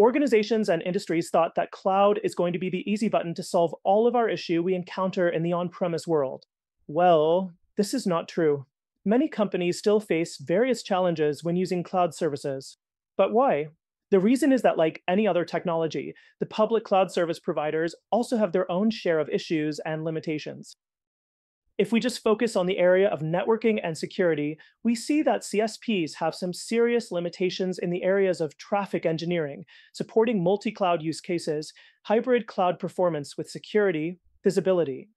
Organizations and industries thought that cloud is going to be the easy button to solve all of our issue we encounter in the on-premise world. Well, this is not true. Many companies still face various challenges when using cloud services. But why? The reason is that, like any other technology, the public cloud service providers also have their own share of issues and limitations. If we just focus on the area of networking and security, we see that CSPs have some serious limitations in the areas of traffic engineering, supporting multi-cloud use cases, hybrid cloud performance with security, visibility,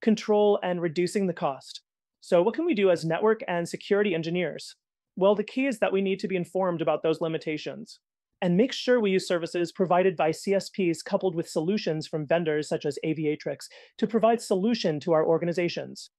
control, and reducing the cost. So what can we do as network and security engineers? Well, the key is that we need to be informed about those limitations and make sure we use services provided by CSPs coupled with solutions from vendors such as Aviatrix to provide solution to our organizations.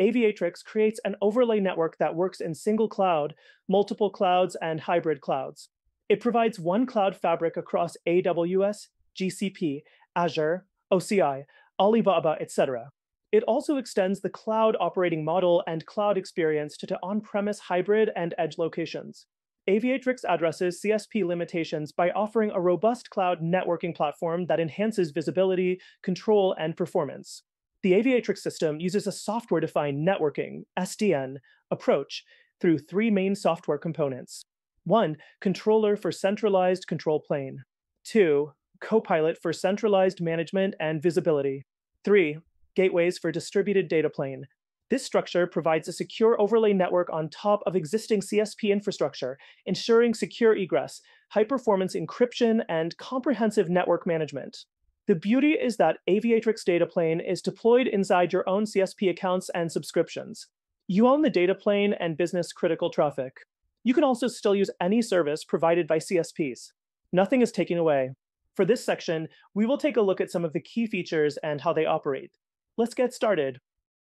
Aviatrix creates an overlay network that works in single cloud, multiple clouds, and hybrid clouds. It provides one cloud fabric across AWS, GCP, Azure, OCI, Alibaba, etc. It also extends the cloud operating model and cloud experience to, on-premise hybrid and edge locations. Aviatrix addresses CSP limitations by offering a robust cloud networking platform that enhances visibility, control, and performance. The Aviatrix system uses a software-defined networking SDN approach through three main software components. One, controller for centralized control plane. Two, copilot for centralized management and visibility. Three, gateways for distributed data plane. This structure provides a secure overlay network on top of existing CSP infrastructure, ensuring secure egress, high-performance encryption, and comprehensive network management. The beauty is that Aviatrix data plane is deployed inside your own CSP accounts and subscriptions. You own the data plane and business critical traffic. You can also still use any service provided by CSPs. Nothing is taken away. For this section, we will take a look at some of the key features and how they operate. Let's get started.